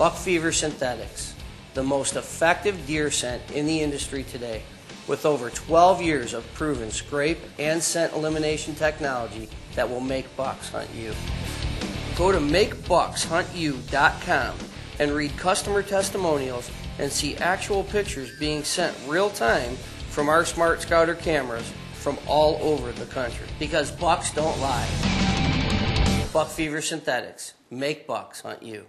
Buck Fever Synthetics, the most effective deer scent in the industry today, with over 12 years of proven scrape and scent elimination technology that will make bucks hunt you. Go to makebuckshuntYou.com and read customer testimonials and see actual pictures being sent real time from our Smart Scouter cameras from all over the country. Because bucks don't lie. Buck Fever Synthetics. Make bucks hunt you.